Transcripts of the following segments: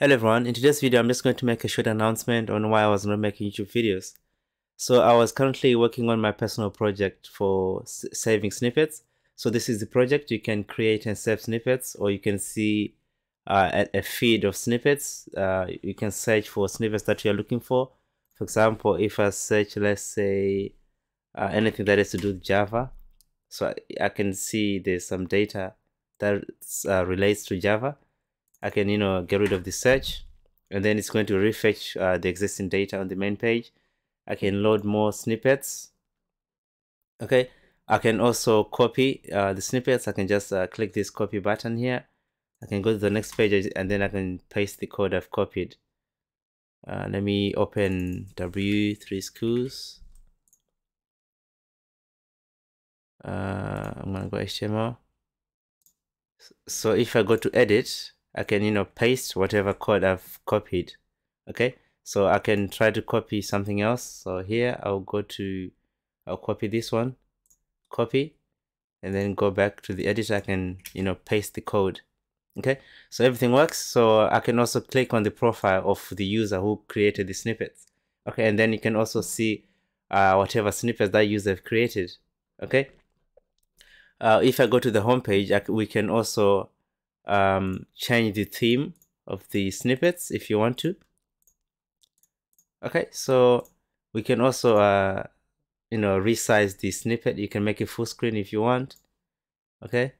Hello everyone, in today's video I'm just going to make a short announcement on why I was not making YouTube videos. So I was currently working on my personal project for saving snippets. So this is the project, you can create and save snippets or you can see uh, a, feed of snippets. Uh, you can search for snippets that you're looking for. For example, if I search, let's say, uh, anything that has to do with Java, so I, I can see there's some data that uh, relates to Java. I can, you know, get rid of the search and then it's going to refetch uh, the existing data on the main page. I can load more snippets. Okay. I can also copy uh, the snippets. I can just uh, click this copy button here. I can go to the next page and then I can paste the code I've copied. Uh, let me open W3 schools. Uh, I'm gonna go HTML. So if I go to edit, I can, you know, paste whatever code I've copied. Okay. So I can try to copy something else. So here I'll go to, I'll copy this one, copy, and then go back to the editor. I can, you know, paste the code. Okay. So everything works. So I can also click on the profile of the user who created the snippets. Okay. And then you can also see uh, whatever snippets that user have created. Okay. Uh, if I go to the home page, we can also um, change the theme of the snippets if you want to. Okay, so we can also, uh, you know, resize the snippet. You can make it full screen if you want. Okay,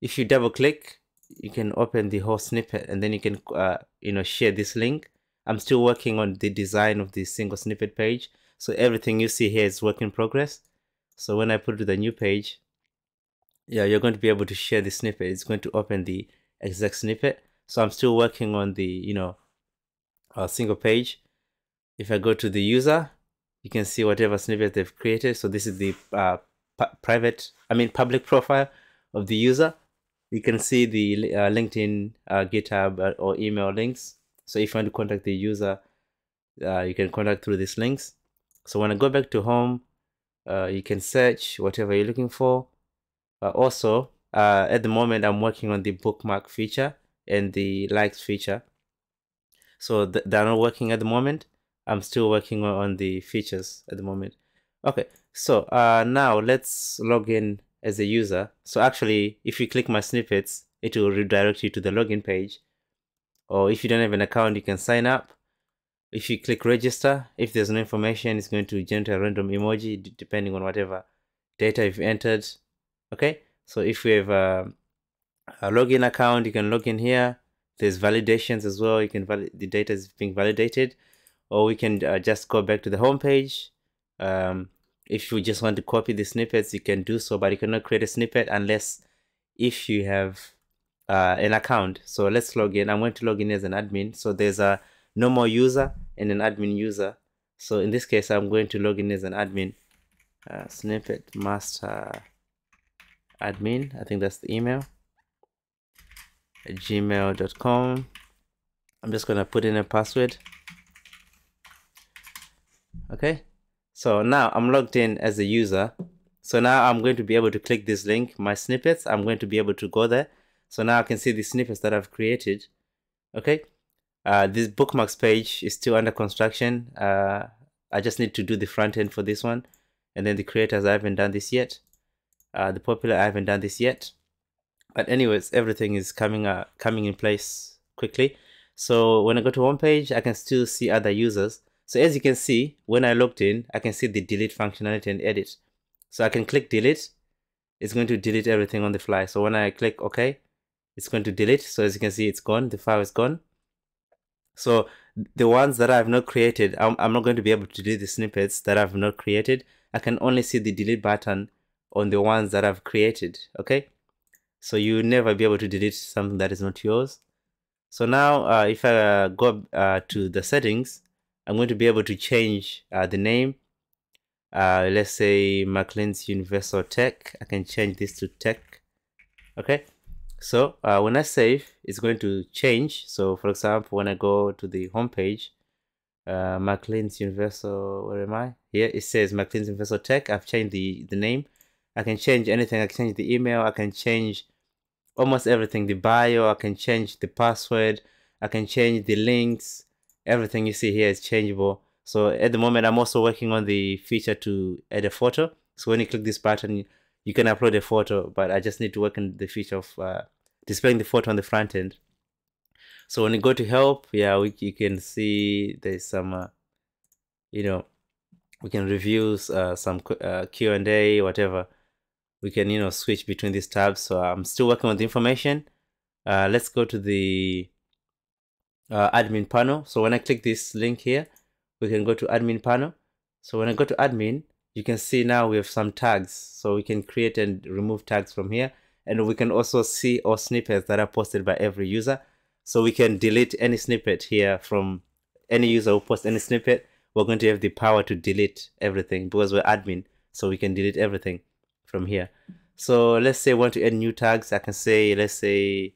if you double click, you can open the whole snippet and then you can, uh, you know, share this link. I'm still working on the design of the single snippet page. So everything you see here is work in progress. So when I put to the new page, yeah, you're going to be able to share the snippet. It's going to open the exact snippet. So I'm still working on the, you know, a single page. If I go to the user, you can see whatever snippet they've created. So this is the uh, private, I mean, public profile of the user. You can see the uh, LinkedIn, uh, GitHub, uh, or email links. So if you want to contact the user, uh, you can contact through these links. So when I go back to home, uh, you can search whatever you're looking for. also, uh, at the moment I'm working on the bookmark feature and the likes feature. So th they're not working at the moment. I'm still working on the features at the moment. Okay so uh, now let's log in as a user. So actually if you click my snippets it will redirect you to the login page. Or if you don't have an account you can sign up. If you click register if there's no information it's going to generate a random emoji depending on whatever data you've entered. Okay so if we have a, a login account, you can log in here. There's validations as well. You can valid the data is being validated, or we can uh, just go back to the home page. Um, if you just want to copy the snippets, you can do so, but you cannot create a snippet unless if you have uh, an account. So let's log in. I'm going to log in as an admin. So there's a normal user and an admin user. So in this case, I'm going to log in as an admin. Uh, snippet master admin i think that's the email gmail.com i'm just gonna put in a password. Okay so now i'm logged in as a user. So now i'm going to be able to click this link my snippets. I'm going to be able to go there. So now i can see the snippets that i've created. Okay uh, this bookmarks page is still under construction. Uh, i just need to do the front end for this one and then the creators i haven't done this yet uh, the popular I haven't done this yet. But anyways everything is coming uh, coming in place quickly. So when I go to one page I can still see other users. So as you can see when I logged in I can see the delete functionality and edit. So I can click delete. It's going to delete everything on the fly. So when I click OK it's going to delete. So as you can see it's gone. The file is gone. So the ones that I've not created I'm, I'm not going to be able to delete the snippets that I've not created. I can only see the delete button on the ones that I've created okay? So you'll never be able to delete something that is not yours. So now uh, if I uh, go uh, to the settings I'm going to be able to change uh, the name. Uh, let's say Maclean's Universal Tech. I can change this to Tech okay? So uh, when I save it's going to change. So for example when I go to the home page uh, Maclean's Universal where am I? Here it says Maclean's Universal Tech. I've changed the the name I can change anything. I can change the email. I can change almost everything. The bio. I can change the password. I can change the links. Everything you see here is changeable. So at the moment, I'm also working on the feature to add a photo. So when you click this button, you can upload a photo, but I just need to work on the feature of uh, displaying the photo on the front end. So when you go to help, yeah, we, you can see there's some, uh, you know, we can review uh, some uh, Q&A, whatever. We can, you know, switch between these tabs. So I'm still working on the information. Uh, let's go to the uh, admin panel. So when I click this link here, we can go to admin panel. So when I go to admin, you can see now we have some tags. So we can create and remove tags from here. And we can also see all snippets that are posted by every user. So we can delete any snippet here from any user who posts any snippet. We're going to have the power to delete everything because we're admin. So we can delete everything from here. So let's say I want to add new tags. I can say, let's say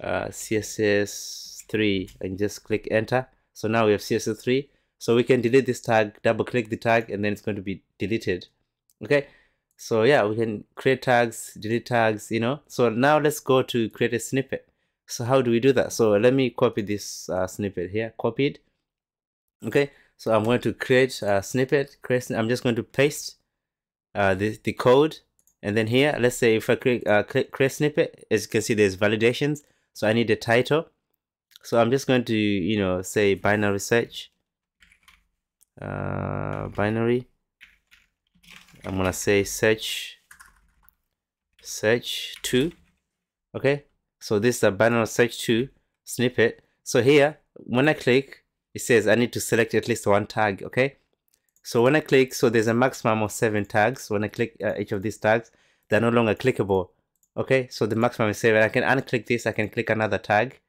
uh, CSS3 and just click enter. So now we have CSS3. So we can delete this tag, double click the tag, and then it's going to be deleted. Okay. So yeah, we can create tags, delete tags, you know. So now let's go to create a snippet. So how do we do that? So let me copy this uh, snippet here, copied. Okay. So I'm going to create a snippet. Create, I'm just going to paste uh, the, the code. And then here, let's say if I create, uh, click create snippet, as you can see, there's validations. So I need a title. So I'm just going to, you know, say binary search. Uh, binary. I'm gonna say search search 2 okay so this is a binary search 2 snippet so here when I click it says I need to select at least one tag okay so when I click so there's a maximum of seven tags. When I click uh, each of these tags they're no longer clickable. Okay? So the maximum is seven. I can unclick this. I can click another tag.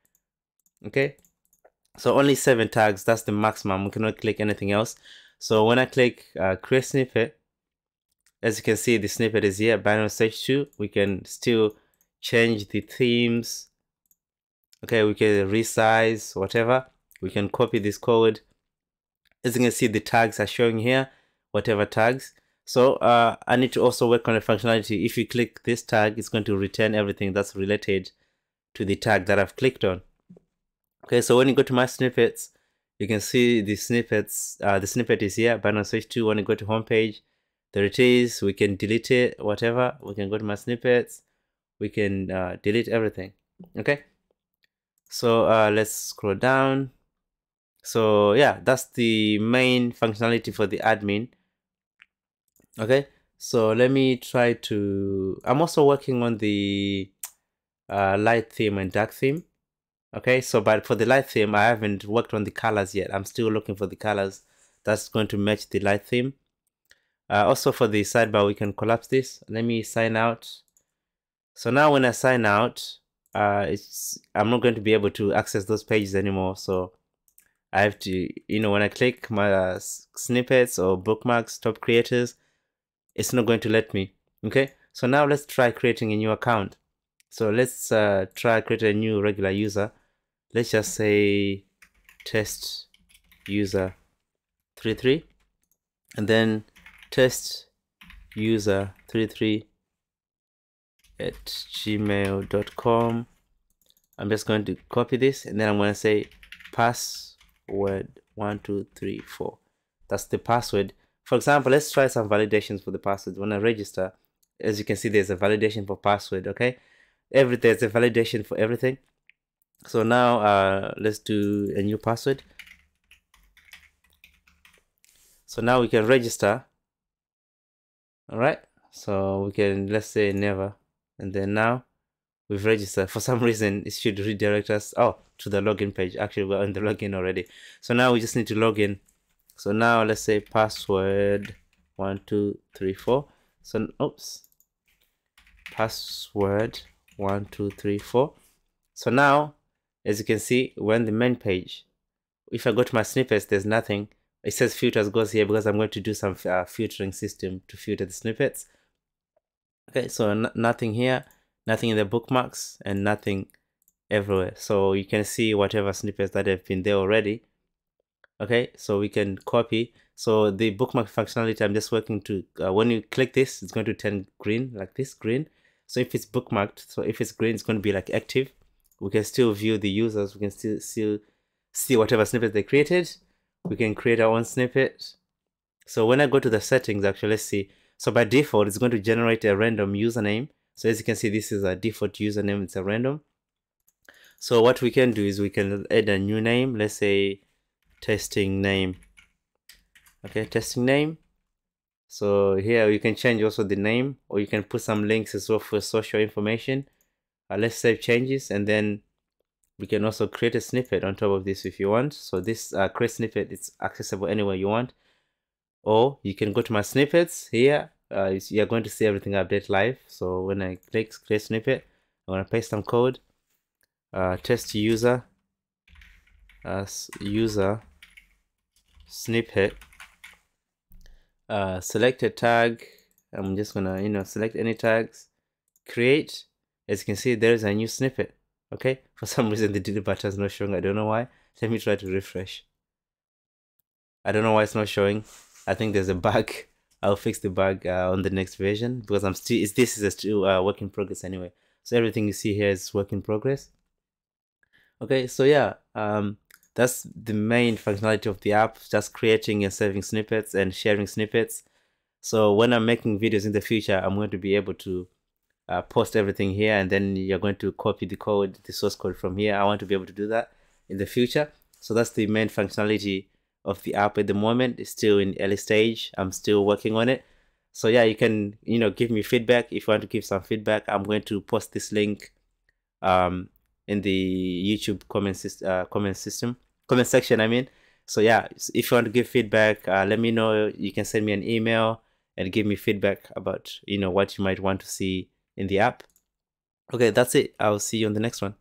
Okay? So only seven tags. That's the maximum. We cannot click anything else. So when I click uh, create snippet as you can see the snippet is here. Binary search 2 we can still change the themes. Okay? We can resize whatever. We can copy this code as you can see the tags are showing here whatever tags. So uh, I need to also work on the functionality. If you click this tag it's going to return everything that's related to the tag that I've clicked on. Okay so when you go to my snippets you can see the snippets uh, the snippet is here binary search 2 when you go to home page there it is. We can delete it whatever. We can go to my snippets. We can uh, delete everything. Okay? So uh, let's scroll down so yeah that's the main functionality for the admin okay so let me try to i'm also working on the uh, light theme and dark theme okay so but for the light theme i haven't worked on the colors yet i'm still looking for the colors that's going to match the light theme uh, also for the sidebar, we can collapse this. Let me sign out. So now when I sign out, uh, it's I'm not going to be able to access those pages anymore. So I have to, you know, when I click my uh, snippets or bookmarks, top creators, it's not going to let me. Okay. So now let's try creating a new account. So let's uh, try create a new regular user. Let's just say test user 33 and then test user 33 at gmail.com I'm just going to copy this and then I'm going to say password one two three four. That's the password. For example let's try some validations for the password. When I register as you can see there's a validation for password okay? Every there's a validation for everything. So now uh, let's do a new password. So now we can register. All right? So we can let's say never. And then now we've registered for some reason it should redirect us. Oh to the login page. Actually we're on the login already. So now we just need to log in. So now let's say password one two three four. So oops. Password one two three four. So now as you can see we're on the main page. If i go to my snippets there's nothing. It says filters goes here because I'm going to do some uh, filtering system to filter the snippets. Okay, so nothing here, nothing in the bookmarks, and nothing everywhere. So you can see whatever snippets that have been there already. Okay, so we can copy. So the bookmark functionality, I'm just working to, uh, when you click this, it's going to turn green, like this, green. So if it's bookmarked, so if it's green, it's going to be like active. we can still view the users we can still still see whatever snippet they created we can create our own snippet so when i go to the settings actually let's see so by default it's going to generate a random username so as you can see this is a default username it's a random. So what we can do is we can add a new name let's say testing name. Okay testing name. So here you can change also the name or you can put some links as well for social information. Uh, let's save changes and then we can also create a snippet on top of this if you want. So this uh, create snippet it's accessible anywhere you want. Or you can go to my snippets here uh, you're going to see everything update live. So when I click create snippet I'm going to paste some code uh, test user as user snippet uh, select a tag. I'm just gonna you know select any tags create. As you can see there's a new snippet okay? For some reason the delete button is not showing. I don't know why. Let me try to refresh. I don't know why it's not showing. I think there's a bug I'll fix the bug uh, on the next version because I'm still this is a still uh, work in progress anyway. So everything you see here is work in progress. Okay so yeah um that's the main functionality of the app just creating and saving snippets and sharing snippets. So when i'm making videos in the future i'm going to be able to uh, post everything here and then you're going to copy the code the source code from here. I want to be able to do that in the future. So that's the main functionality of the app at the moment. It's still in early stage. I'm still working on it. So yeah you can you know give me feedback. If you want to give some feedback i'm going to post this link um in the youtube comment, system, uh, comment system comment section i mean. So yeah if you want to give feedback uh, let me know. You can send me an email and give me feedback about you know what you might want to see in the app. Okay that's it. I'll see you on the next one